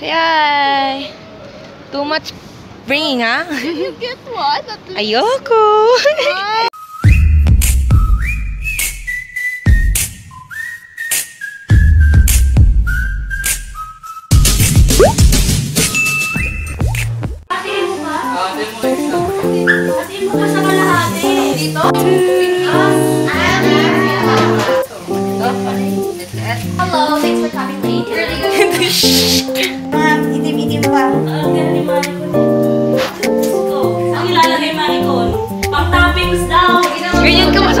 Yay! Too much bringing, ha? You get what? Ayoko! Hello, thanks for coming late. Ma'am, itim-itim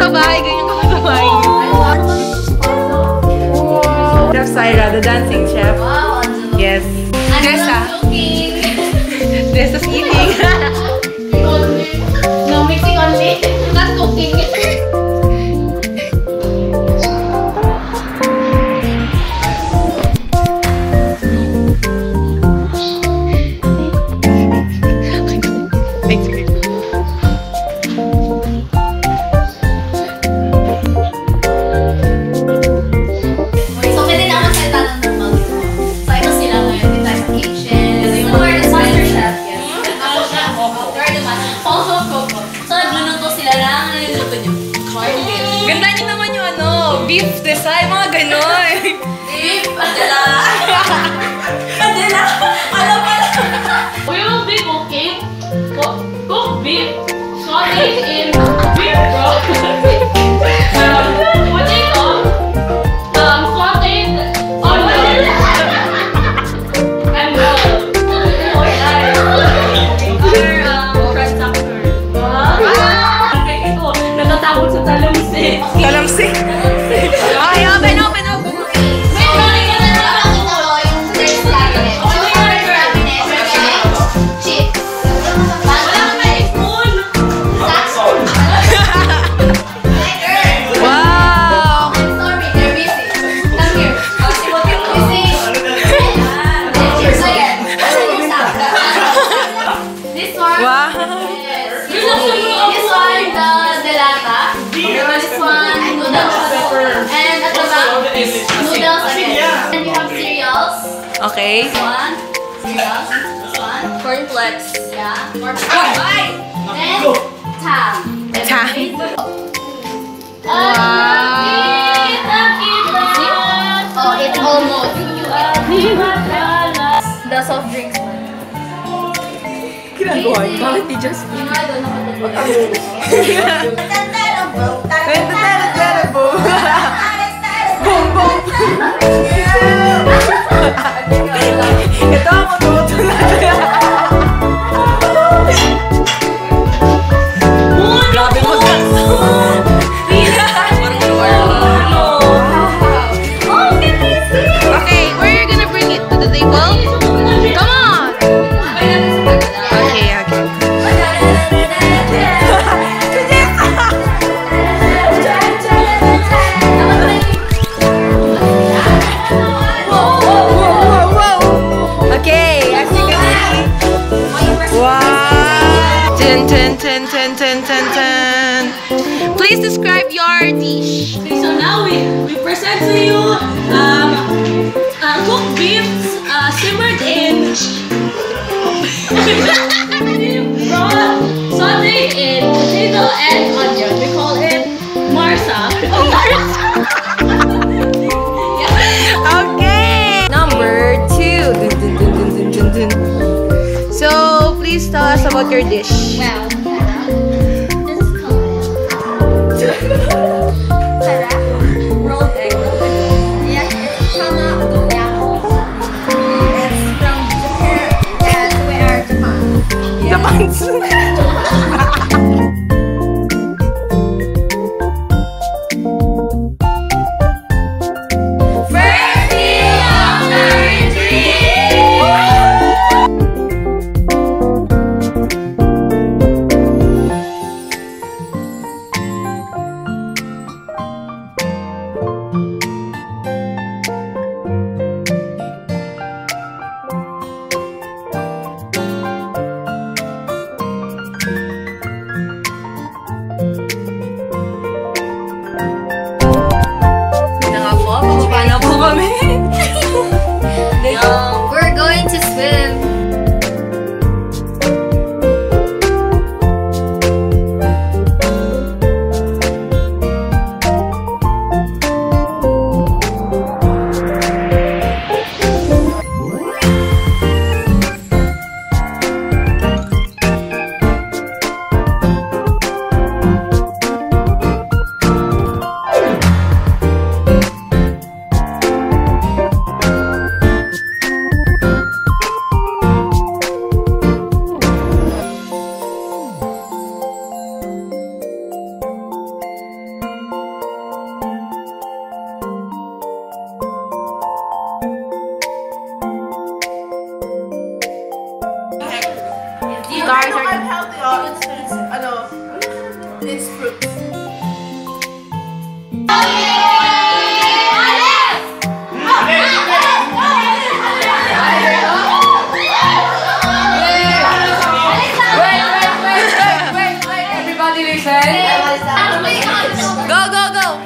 sa bahay, ganyan ka sa bahay. Chef Syra, the dancing chef. Yes. Beef desai, mga ganon. Beef. Padala. Padala. Alam pala. We will be cooking cook, cook beef sauteed in beef broth. um, potato, um, sauteed onion, and uh, other um, transactor. Ang ito, natatakot sa talamsi. Talamsi. One, noodles. And at the back, noodles again. And we have cereals. Okay. This one, cereals. This one, Cornflakes. yeah. Or Bye. And tab. Tab. Oh, it's almost. The soft drinks. Ginagawa niyo? Bakit ni Jasmine? I don't know Please describe your dish. Okay, so now we, we present to you um, uh, cooked beef uh, simmered in sauteed in potato and onion. We call it Marsa. Okay. Number two. Dun, dun, dun. So, please tell us about your dish. Well, unhealthy or it's, I know, it's fruit. Go, go, go!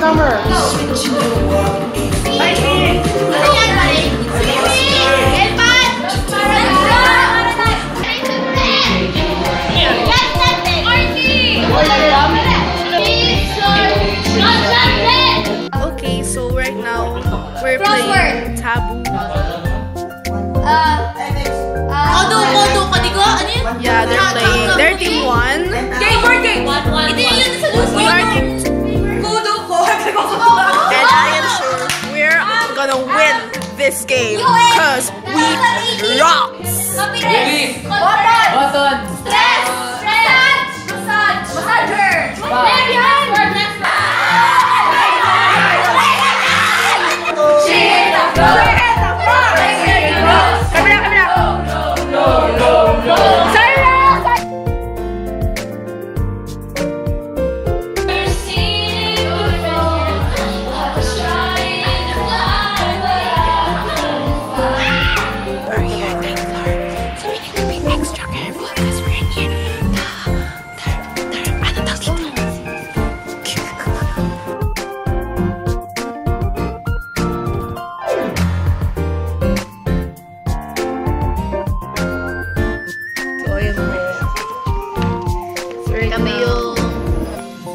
cucumber. Okay, so right now we're playing Taboo. Uh, Although. Yeah, they're playing. They're team 1. Game, game. This game. Cause we rocks. Happiness. Confidence. Stress. Stress. Massage. Massager. Lesbian.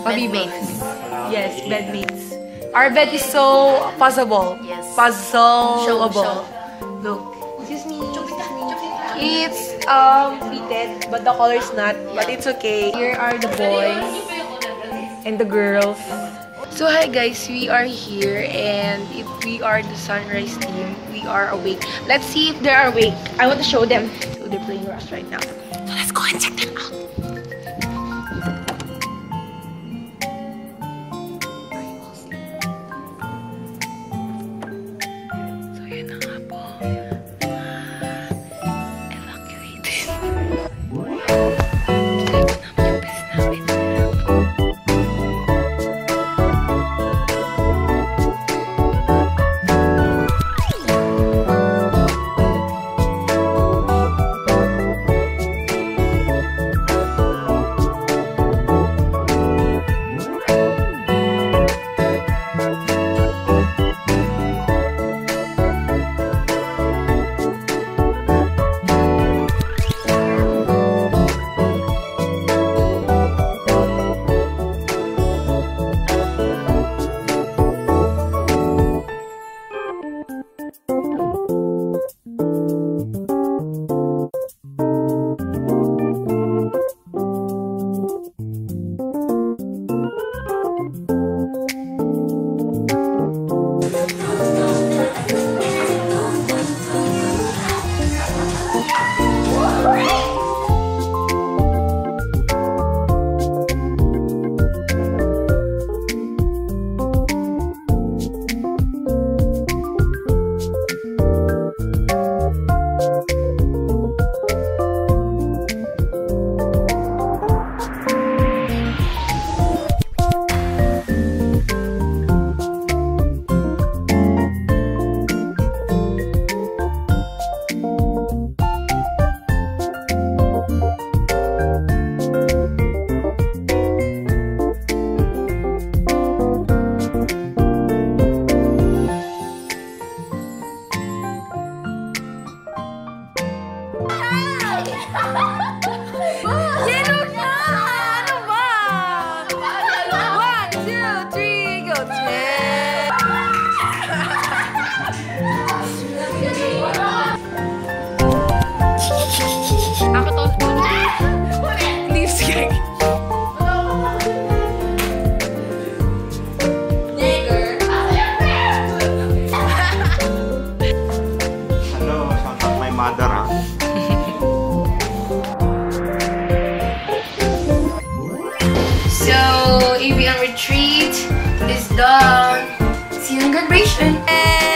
Bedmates. Yes, bedmates. Our bed is so possible. Yes. Puzzleable. Show, show. Look. Excuse me. It's um fitted, but the color is not. But it's okay. Here are the boys and the girls. So hi guys, we are here and if we are the sunrise team, we are awake. Let's see if they are awake. I want to show them. So they're playing Rust right now. So let's go and check them out. Done. See you in graduation.